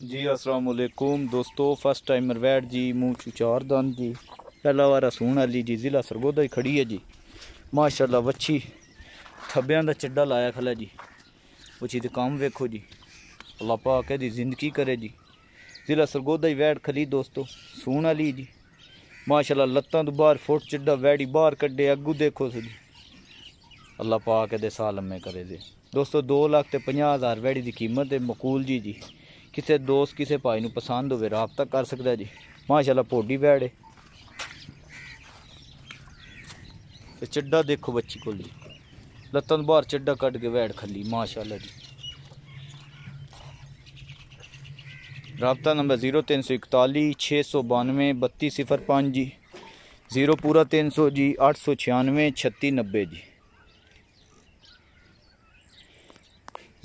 जी असलकुम दोस्तों first time रवैट जी मूँ चुचारदान जी। पहला बार सून अली जी, ज़िला सरगोदा ही खड़ी है जी। माशाला वच्छी थब्बे का चड्डा लाया खला जी। वच्छी तो काम वेखो जी। अल्लाह पाक दी ज़िंदगी करे जी। ज़िला सरगोदा ही वैड खली दोस्तों, सून अली जी। माशाला लत्तां तो बाहर फुट चिड्डा वैड़ी बहर क्डे अगू देखो सो जी। अल्लाह पाक दे साल करे जी दोस्तों, दो लाख तो पंजाह हज़ार वैड़ी की कीमत है, मकूल जी जी। ਕਿਸੇ ਦੋਸਤ ਕਿਸੇ ਭਾਈ ਨੂੰ ਪਸੰਦ ਹੋਵੇ ਰਾਬਤਾ ਕਰ ਸਕਦਾ ਜੀ ਮਾਸ਼ਾਅੱਲਾ ਪੋਡੀ ਵੈੜ ਹੈ ਤੇ ਚੱਡਾ ਦੇਖੋ ਬੱਚੀ ਕੋਲ ਜੀ ਲੱਤਾਂ ਤੋਂ ਬਾਹਰ ਚੱਡਾ ਕੱਢ ਕੇ ਵੈੜ ਖੱਲੀ ਮਾਸ਼ਾਅੱਲਾ ਜੀ ਰਾਬਤਾ ਨੰਬਰ 0341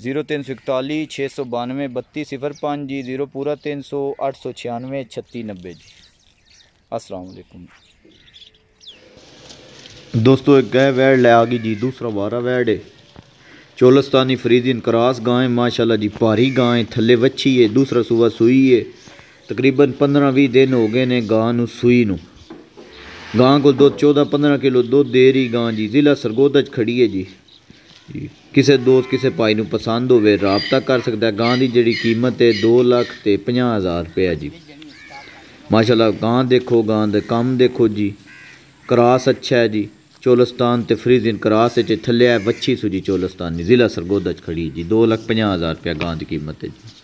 ज़ीरो तीन सौ इकतालीस छः सौ बानवे, बत्तीस सिफर पाँच जी, ज़ीरो पूरा तीन सौ आठ सौ छियानवे, छत्तीस नब्बे जी। असलकुम दोस्तों, एक गाय वैड आ गई जी, दूसरा बारह वैड है। चोलस्तानी फरीदिन क्रास गाय माशाल्लाह जी, भारी गाय थले वच्छी है, दूसरा सुबह सूई है। तकरीबन पंद्रह भी दिन हो गए ने गां सूई न। गां को दो चौदह पंद्रह किलो दुध दे रही गां जी, ज़िला सरगोदा खड़ी है जी। ਕਿਸੇ ਦੋਸਤ ਕਿਸੇ ਭਾਈ ਨੂੰ ਪਸੰਦ ਹੋਵੇ ਰਾਬਤਾ ਕਰ ਸਕਦਾ ਗਾਂ ਦੀ ਜਿਹੜੀ ਕੀਮਤ ਹੈ 2 ਲੱਖ ਤੇ 50 ਹਜ਼ਾਰ ਰੁਪਏ ਜੀ ਮਾਸ਼ਾਅੱਲਾ ਗਾਂ ਦੇਖੋ ਗਾਂ ਦੇ ਕੰਮ ਦੇਖੋ ਜੀ ਕਰਾਸ ਅੱਛਾ ਹੈ ਜੀ ਚੋਲਸਤਾਨ ਤੇ ਫਰੀਜ਼ਨ ਕਰਾਸ ਵਿੱਚ ਥੱਲੇ ਹੈ ਵੱਛੀ ਸੁਜੀ ਚੋਲਸਤਾਨੀ ਜ਼ਿਲ੍ਹਾ ਸਰਗੋਦਾ ਚ ਖੜੀ ਜੀ 2 ਲੱਖ 50 ਹਜ਼ਾਰ ਰੁਪਏ ਗਾਂ ਦੀ ਕੀਮਤ ਹੈ ਜੀ